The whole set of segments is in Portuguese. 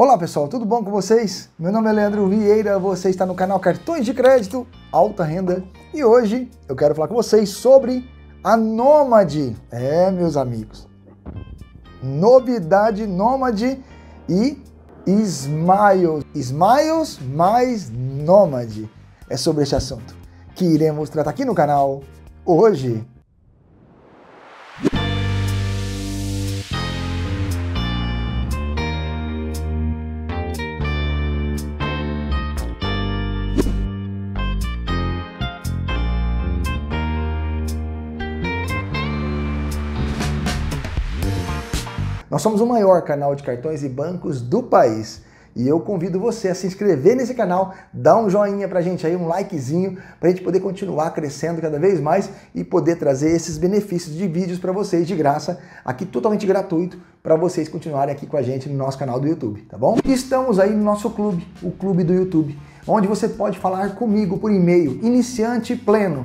Olá pessoal, tudo bom com vocês? Meu nome é Leandro Vieira, você está no canal Cartões de Crédito Alta Renda e hoje eu quero falar com vocês sobre a Nômade. É, meus amigos, novidade Nômade e Smiles. Smiles mais Nômade. É sobre este assunto que iremos tratar aqui no canal hoje. Nós somos o maior canal de cartões e bancos do país. E eu convido você a se inscrever nesse canal, dar um joinha pra gente aí, um likezinho, pra gente poder continuar crescendo cada vez mais e poder trazer esses benefícios de vídeos para vocês de graça, aqui totalmente gratuito, para vocês continuarem aqui com a gente no nosso canal do YouTube, tá bom? Estamos aí no nosso clube, o Clube do YouTube onde você pode falar comigo por e-mail, iniciante pleno,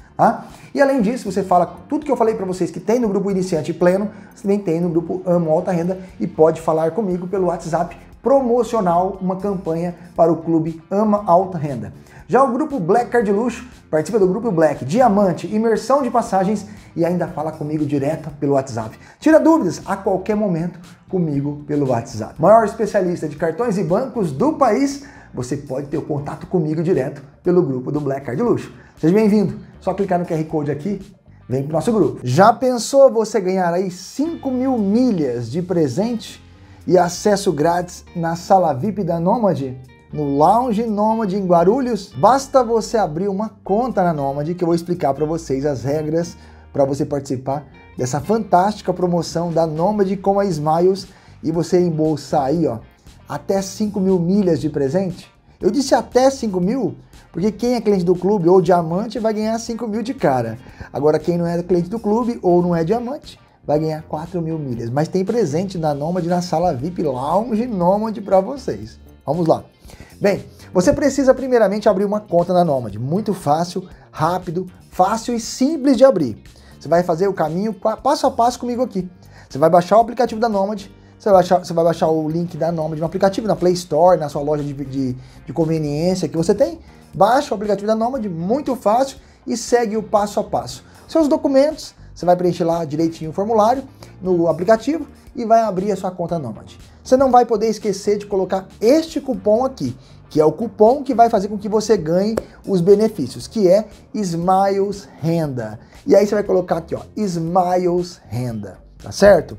Tá? E além disso, você fala tudo que eu falei para vocês que tem no grupo Iniciante Pleno, você também tem no grupo Amo Alta Renda e pode falar comigo pelo WhatsApp promocional, uma campanha para o clube Ama Alta Renda. Já o grupo Black Card Luxo participa do grupo Black Diamante, imersão de passagens e ainda fala comigo direto pelo WhatsApp. Tira dúvidas a qualquer momento comigo pelo WhatsApp. Maior especialista de cartões e bancos do país, você pode ter o contato comigo direto pelo grupo do Black Card Luxo. Seja bem-vindo! Só clicar no QR Code aqui, vem pro nosso grupo. Já pensou você ganhar aí 5 mil milhas de presente e acesso grátis na sala VIP da Nômade? No Lounge Nômade em Guarulhos? Basta você abrir uma conta na Nômade que eu vou explicar para vocês as regras para você participar dessa fantástica promoção da Nômade com a Smiles e você embolsar aí, ó, até 5 mil milhas de presente. Eu disse até 5 mil porque quem é cliente do clube ou diamante vai ganhar 5 mil de cara. Agora, quem não é cliente do clube ou não é diamante, vai ganhar 4 mil milhas. Mas tem presente da Nômade na sala VIP Lounge Nômade para vocês. Vamos lá. Bem, você precisa primeiramente abrir uma conta na Nômade. Muito fácil, rápido, fácil e simples de abrir. Você vai fazer o caminho passo a passo comigo aqui. Você vai baixar o aplicativo da Nômade, você vai, baixar, você vai baixar o link da Nômade no aplicativo, na Play Store, na sua loja de, de, de conveniência que você tem. Baixa o aplicativo da Nomad, muito fácil, e segue o passo a passo. Seus documentos, você vai preencher lá direitinho o formulário no aplicativo e vai abrir a sua conta Nomad. Você não vai poder esquecer de colocar este cupom aqui, que é o cupom que vai fazer com que você ganhe os benefícios, que é Smiles Renda. E aí você vai colocar aqui, ó, Smiles Renda, tá certo?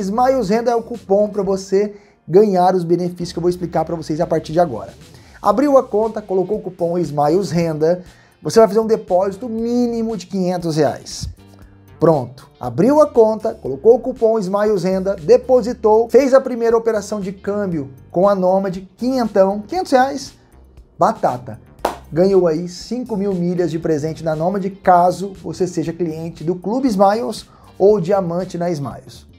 Smiles Renda é o cupom para você ganhar os benefícios que eu vou explicar para vocês a partir de agora. Abriu a conta, colocou o cupom Smiles Renda, você vai fazer um depósito mínimo de 500 reais. Pronto, abriu a conta, colocou o cupom Smiles Renda, depositou, fez a primeira operação de câmbio com a Nomad, quinhentão, 500 reais, batata. Ganhou aí 5 mil milhas de presente na Nomad, caso você seja cliente do Clube Smiles ou diamante na Smiles.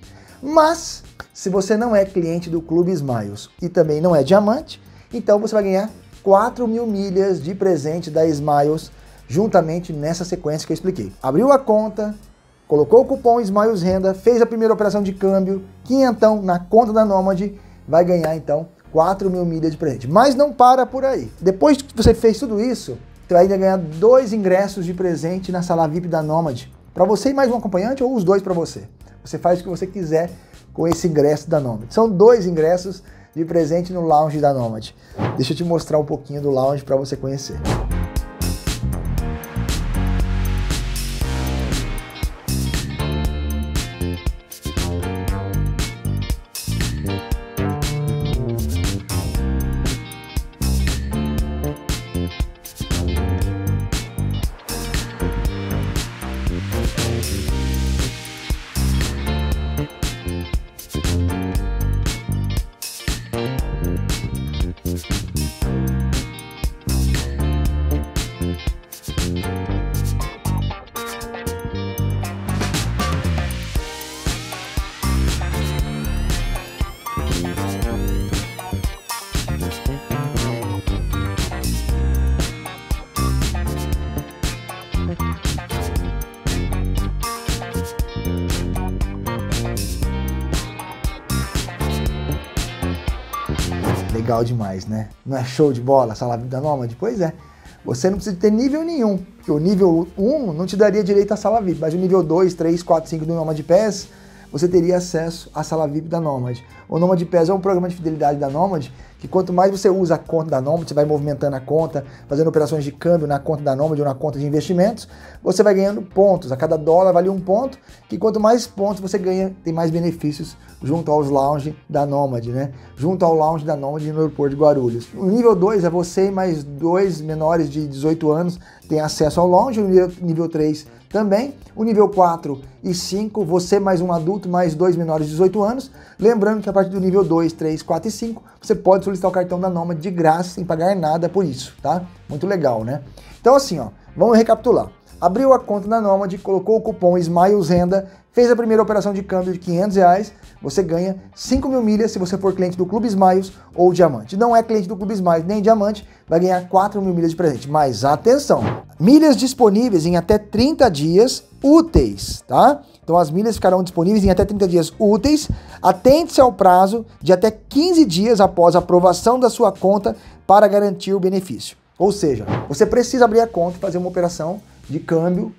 Mas, se você não é cliente do Clube Smiles e também não é diamante, então você vai ganhar 4 mil milhas de presente da Smiles juntamente nessa sequência que eu expliquei. Abriu a conta, colocou o cupom Smiles Renda, fez a primeira operação de câmbio, quinhentão na conta da Nomad, vai ganhar então 4 mil milhas de presente. Mas não para por aí. Depois que você fez tudo isso, você vai ainda ganhar dois ingressos de presente na sala VIP da Nomad. Para você e mais um acompanhante ou os dois para você. Você faz o que você quiser com esse ingresso da Nomad. São dois ingressos de presente no lounge da Nomad. Deixa eu te mostrar um pouquinho do lounge para você conhecer. Legal demais, né? Não é show de bola a sala VIP da Nômade? Pois é. Você não precisa ter nível nenhum, porque o nível 1 não te daria direito à sala VIP, mas o nível 2, 3, 4, 5 do Nomad Pass, você teria acesso à sala VIP da Nomad. O Nomad Pass é um programa de fidelidade da Nomad, que quanto mais você usa a conta da Nomad, você vai movimentando a conta, fazendo operações de câmbio na conta da Nomad ou na conta de investimentos, você vai ganhando pontos. A cada dólar vale um ponto, que quanto mais pontos você ganha, tem mais benefícios junto aos lounge da Nomad, né? Junto ao lounge da Nomad no aeroporto de Guarulhos. O nível 2 é você e mais dois menores de 18 anos tem acesso ao lounge, o nível 3 também. O nível 4 e 5, você mais um adulto, mais dois menores de 18 anos. Lembrando que a partir do nível 2, 3, 4 e 5, você pode solicitar o cartão da Nomad de graça, sem pagar nada por isso, tá? Muito legal, né? Então assim, ó, vamos recapitular abriu a conta da Nomad, colocou o cupom Smiles Renda, fez a primeira operação de câmbio de 500 reais, você ganha 5 mil milhas se você for cliente do Clube Smiles ou Diamante. Não é cliente do Clube Smiles nem Diamante, vai ganhar 4 mil milhas de presente. Mas atenção, milhas disponíveis em até 30 dias úteis, tá? Então as milhas ficarão disponíveis em até 30 dias úteis. Atente-se ao prazo de até 15 dias após a aprovação da sua conta para garantir o benefício. Ou seja, você precisa abrir a conta e fazer uma operação de câmbio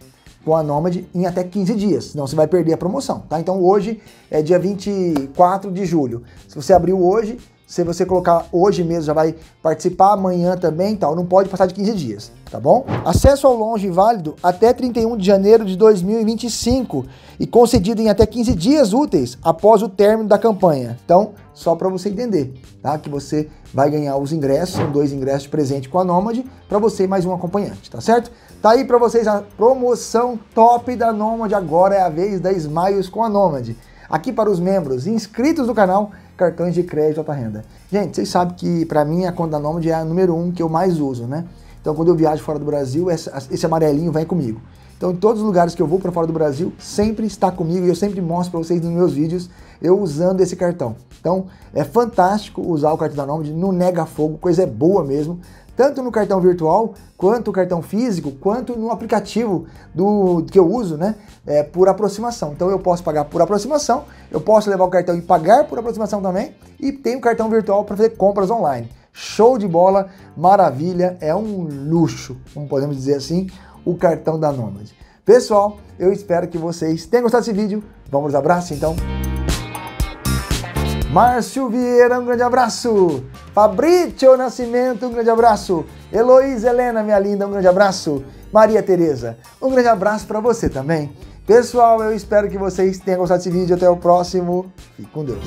com a Nomad em até 15 dias, senão você vai perder a promoção, tá? Então hoje é dia 24 de julho. Se você abriu hoje, se você colocar hoje mesmo, já vai participar amanhã também, tal, não pode passar de 15 dias, tá bom? Acesso ao longe válido até 31 de janeiro de 2025 e concedido em até 15 dias úteis após o término da campanha. Então, só para você entender, tá? Que você vai ganhar os ingressos, são dois ingressos de presente com a Nomad, para você e mais um acompanhante, tá certo? Tá aí para vocês a promoção top da Nomad, agora é a vez da Smiles com a Nomad. Aqui para os membros inscritos do canal, cartões de crédito alta renda. Gente, vocês sabem que para mim a conta Nomad é a número um que eu mais uso, né? Então quando eu viajo fora do Brasil, esse amarelinho vem comigo. Então em todos os lugares que eu vou para fora do Brasil, sempre está comigo e eu sempre mostro para vocês nos meus vídeos eu usando esse cartão. Então é fantástico usar o cartão da Nomad, não nega fogo, coisa boa mesmo tanto no cartão virtual, quanto no cartão físico, quanto no aplicativo do que eu uso, né? É, por aproximação. Então eu posso pagar por aproximação, eu posso levar o cartão e pagar por aproximação também, e tem o cartão virtual para fazer compras online. Show de bola, maravilha, é um luxo, como podemos dizer assim, o cartão da Nomad. Pessoal, eu espero que vocês tenham gostado desse vídeo. Vamos abraço então. Márcio Vieira, um grande abraço. Fabrício Nascimento, um grande abraço. Heloísa Helena, minha linda, um grande abraço. Maria Tereza, um grande abraço para você também. Pessoal, eu espero que vocês tenham gostado desse vídeo. Até o próximo. Fique com Deus.